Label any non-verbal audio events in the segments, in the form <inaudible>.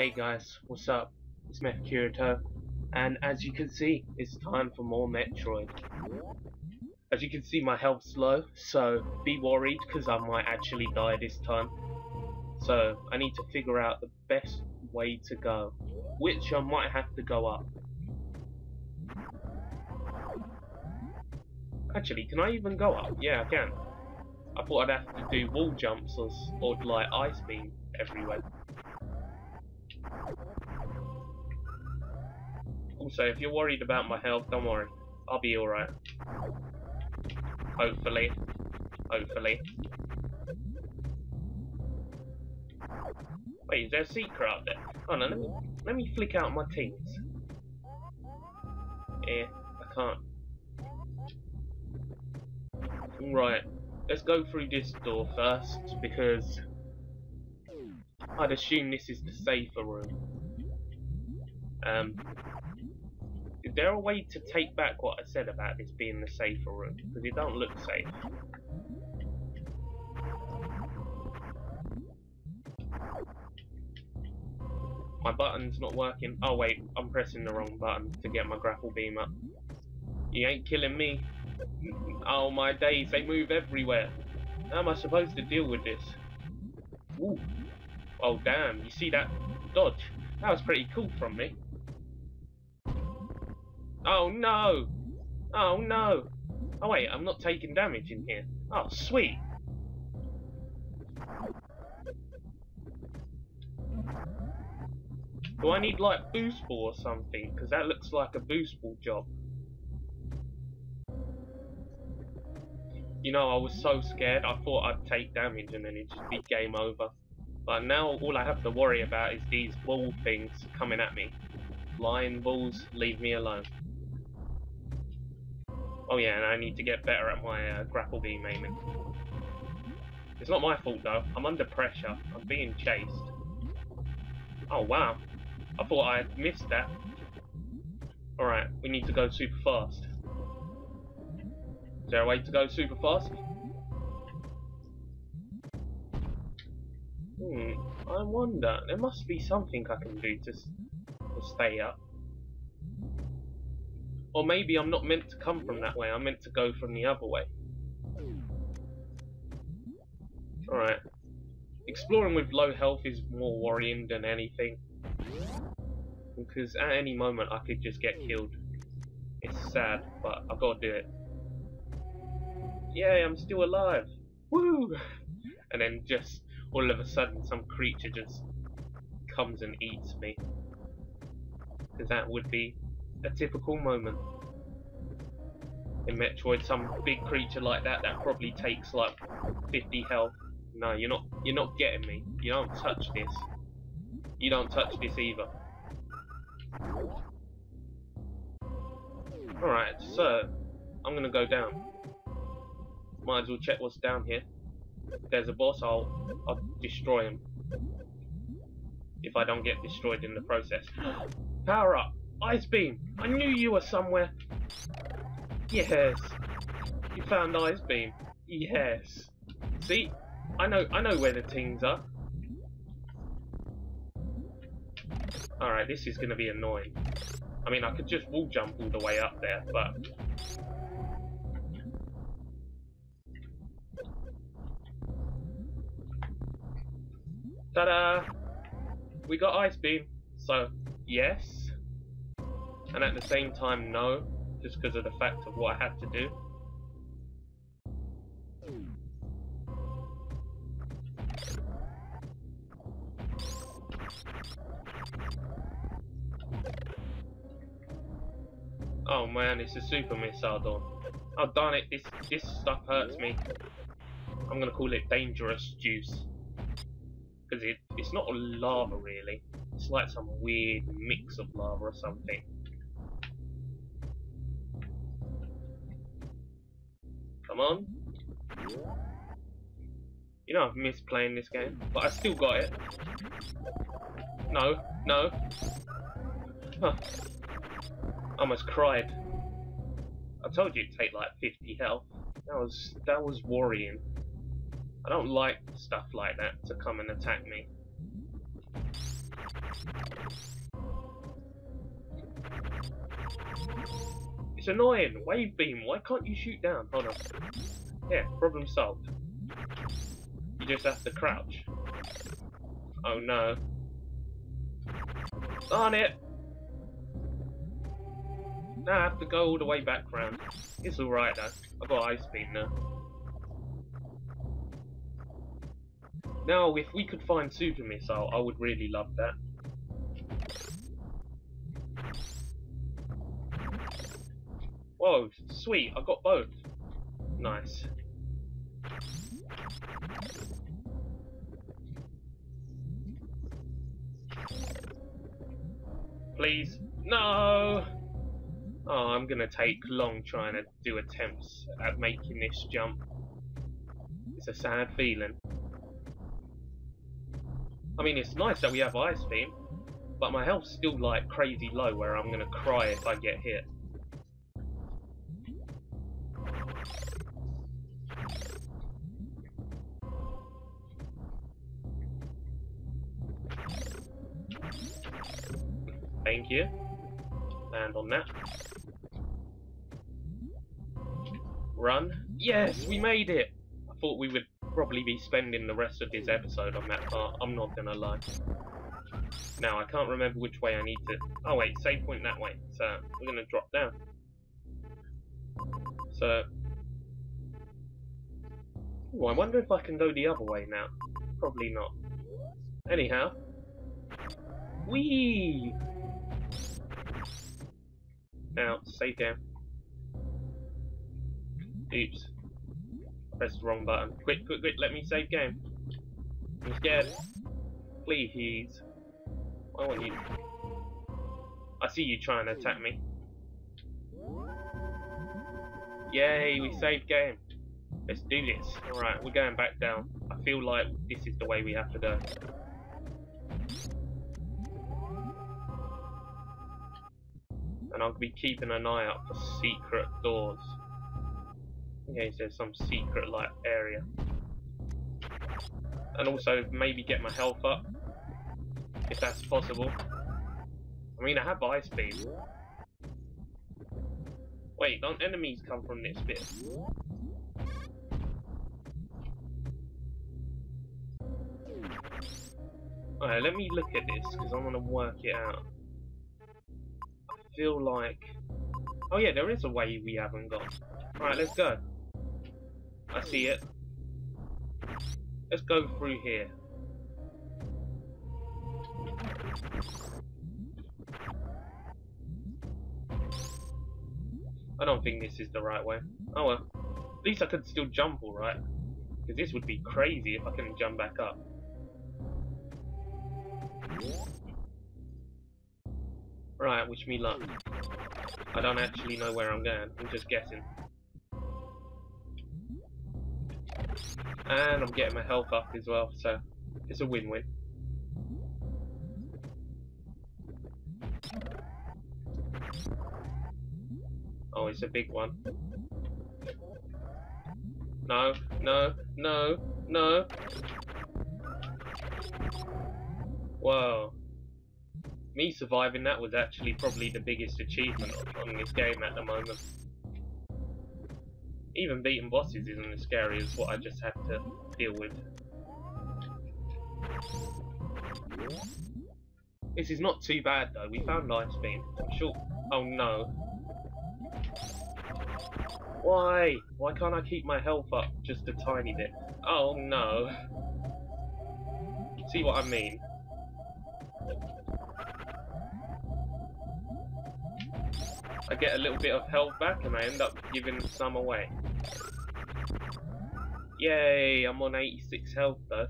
Hey guys, what's up? It's Meth Kirito, and as you can see, it's time for more Metroid. As you can see, my health's low, so be worried because I might actually die this time. So I need to figure out the best way to go, which I might have to go up. Actually, can I even go up? Yeah, I can. I thought I'd have to do wall jumps or, or like ice beam everywhere. Also, if you're worried about my health, don't worry. I'll be alright. Hopefully. Hopefully. Wait, is there a secret up there? Oh no, let me, let me flick out my teams. Eh, I can't. Right, let's go through this door first, because I'd assume this is the safer room. Um, there a way to take back what I said about this being the safer room? Because it don't look safe. My button's not working. Oh wait, I'm pressing the wrong button to get my grapple beam up. You ain't killing me. Oh my days, they move everywhere. How am I supposed to deal with this? Ooh. Oh damn, you see that dodge? That was pretty cool from me. Oh no! Oh no! Oh wait, I'm not taking damage in here. Oh sweet! Do I need like boost ball or something? Because that looks like a boost ball job. You know, I was so scared, I thought I'd take damage and then it'd just be game over. But now all I have to worry about is these ball things coming at me. Flying balls, leave me alone. Oh yeah, and I need to get better at my uh, grapple beam aiming. It's not my fault though, I'm under pressure, I'm being chased. Oh wow, I thought I missed that. Alright, we need to go super fast. Is there a way to go super fast? Hmm, I wonder. There must be something I can do to, to stay up. Or maybe I'm not meant to come from that way, I'm meant to go from the other way. Alright. Exploring with low health is more worrying than anything. Because at any moment I could just get killed. It's sad, but I've got to do it. Yay, I'm still alive! Woo! And then just all of a sudden some creature just comes and eats me. Because that would be a typical moment. In Metroid, some big creature like that that probably takes like 50 health. No, you're not you're not getting me. You don't touch this. You don't touch this either. Alright, so I'm gonna go down. Might as well check what's down here. If there's a boss, I'll, I'll destroy him. If I don't get destroyed in the process. <gasps> Power up! Ice Beam! I knew you were somewhere! Yes! You found Ice Beam. Yes! See? I know I know where the things are. Alright, this is gonna be annoying. I mean I could just wall jump all the way up there, but Ta-da! We got Ice Beam, so yes. And at the same time, no, just because of the fact of what I had to do. Oh man, it's a super missile door. Oh darn it, this this stuff hurts me. I'm gonna call it dangerous juice because it, it's not lava really. It's like some weird mix of lava or something. On. You know I've missed playing this game, but I still got it. No, no. Huh. I almost cried. I told you it'd take like 50 health. That was that was worrying. I don't like stuff like that to come and attack me. It's annoying. Wave beam. Why can't you shoot down? Hold on. Yeah, problem solved. You just have to crouch. Oh no. Darn it! Now I have to go all the way back round. It's alright though. I've got ice beam now. Now, if we could find Super Missile, I would really love that. Whoa, sweet, I got both. Nice. Please. No! Oh, I'm gonna take long trying to do attempts at making this jump. It's a sad feeling. I mean, it's nice that we have Ice Beam, but my health's still like crazy low where I'm gonna cry if I get hit. Thank you. Land on that. Run. Yes, we made it! I thought we would probably be spending the rest of this episode on that part, I'm not gonna lie. Now, I can't remember which way I need to... Oh wait, save point that way. So, we're gonna drop down. So... Ooh, I wonder if I can go the other way now. Probably not. Anyhow. Whee! Now, save down. Oops. Press the wrong button. Quick, quick, quick, let me save game. I'm scared. Please. I want you. I see you trying to attack me. Yay, we saved game. Let's do this. Alright, we're going back down. I feel like this is the way we have to go. And I'll be keeping an eye out for secret doors. In case there's some secret like area. And also maybe get my health up. If that's possible. I mean I have ice beam. Wait, don't enemies come from this bit? Alright, let me look at this, because I want to work it out feel like... Oh yeah, there is a way we haven't gone. Alright, let's go. I see it. Let's go through here. I don't think this is the right way. Oh well. At least I could still jump alright. Because this would be crazy if I couldn't jump back up. Right, wish me luck. I don't actually know where I'm going, I'm just guessing. And I'm getting my health up as well, so it's a win-win. Oh, it's a big one. No, no, no, no. Whoa me surviving that was actually probably the biggest achievement on this game at the moment. Even beating bosses isn't as scary as what I just had to deal with. This is not too bad though, we found Beam. I'm sure... Oh no. Why? Why can't I keep my health up just a tiny bit? Oh no. See what I mean? I get a little bit of health back and I end up giving some away. Yay, I'm on 86 health though.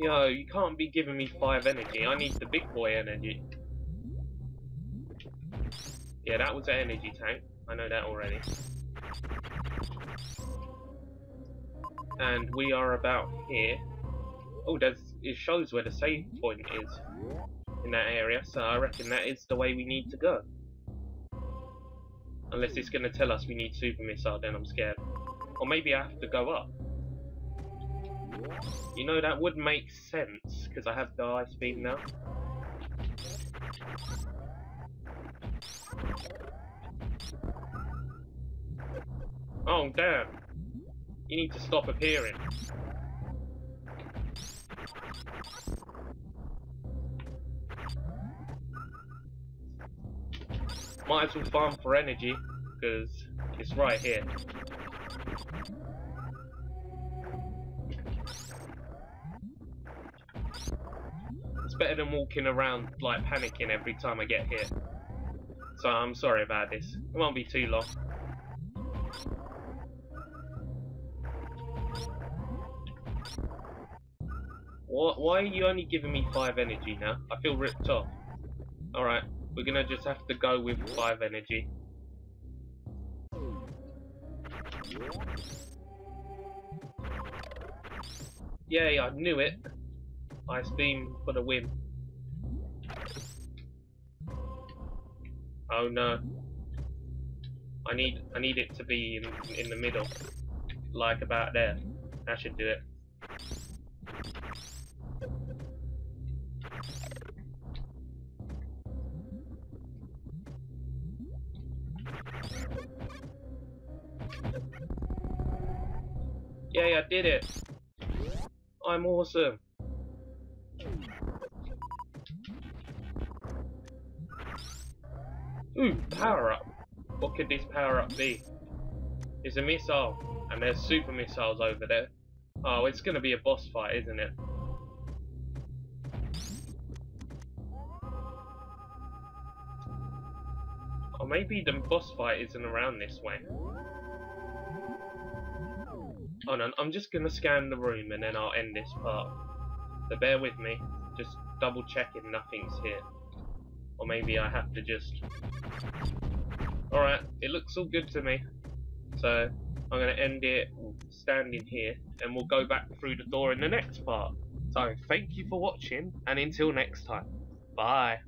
Yo, you can't be giving me 5 energy, I need the big boy energy. Yeah, that was an energy tank. I know that already. And we are about here. Oh, there's it shows where the save point is in that area, so I reckon that is the way we need to go. Unless it's going to tell us we need super missile, then I'm scared. Or maybe I have to go up. You know, that would make sense, because I have the high speed now. Oh, damn. You need to stop appearing. Might as well farm for energy, because it's right here. It's better than walking around, like, panicking every time I get here. So I'm sorry about this. It won't be too long. Why are you only giving me 5 energy now? I feel ripped off. Alright, we're gonna just have to go with 5 energy. Yay, I knew it. Ice beam for the win. Oh no. I need I need it to be in in the middle. Like about there. That should do it. Yay, I did it! I'm awesome! Hmm, Ooh, power up! What could this power up be? It's a missile, and there's super missiles over there. Oh, it's gonna be a boss fight, isn't it? Or maybe the boss fight isn't around this way. Hold on, I'm just gonna scan the room and then I'll end this part. So bear with me, just double checking nothing's here. Or maybe I have to just... Alright, it looks all good to me. So, I'm going to end it standing here, and we'll go back through the door in the next part. So, thank you for watching, and until next time. Bye.